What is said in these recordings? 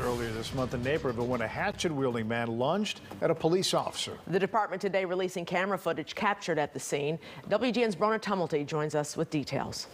Earlier this month in Naperville, when a hatchet-wielding man lunged at a police officer. The department today releasing camera footage captured at the scene. WGN's Brónagh Tumulty joins us with details.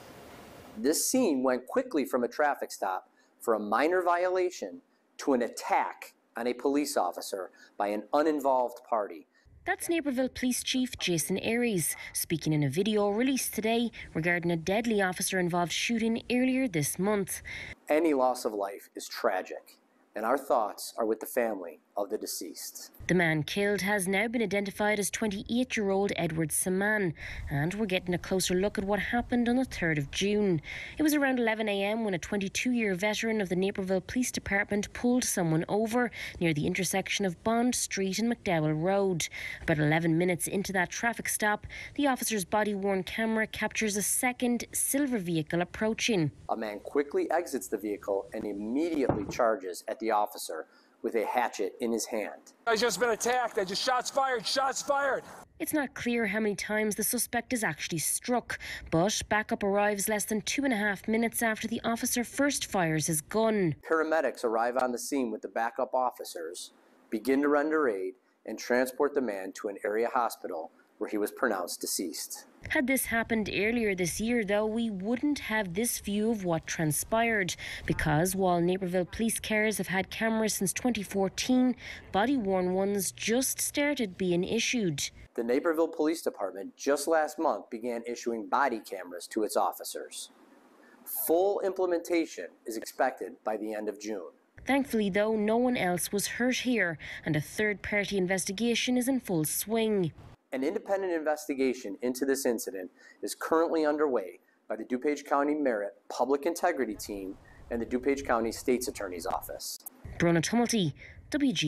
This scene went quickly from a traffic stop for a minor violation to an attack on a police officer by an uninvolved party. That's Naperville Police Chief Jason Arres speaking in a video released today regarding a deadly officer involved shooting earlier this month. Any loss of life is tragic, and our thoughts are with the family of the deceased. The man killed has now been identified as 28 year old Edward Saman, and we're getting a closer look at what happened on the 3rd of June. It was around 11am when a 22 year veteran of the Naperville Police Department pulled someone over near the intersection of Bond Street and McDowell Road. About 11 minutes into that traffic stop, the officer's body worn camera captures a second silver vehicle approaching. A man quickly exits the vehicle and immediately charges at the officer with a hatchet in his hand. I just been attacked. I just shots fired. Shots fired. It's not clear how many times the suspect is actually struck, but backup arrives less than two and a half minutes after the officer first fires his gun. Paramedics arrive on the scene with the backup officers, begin to render aid, and transport the man to an area hospital where he was pronounced deceased. Had this happened earlier this year, though, we wouldn't have this view of what transpired. Because while Naperville police cars have had cameras since 2014, body worn ones just started being issued. The Naperville Police Department just last month began issuing body cameras to its officers. Full implementation is expected by the end of June. Thankfully, though, no one else was hurt here, and a third party investigation is in full swing. An independent investigation into this incident is currently underway by the DuPage County Merit Public Integrity Team and the DuPage County State's Attorney's Office. Brónagh Tumulty, WG.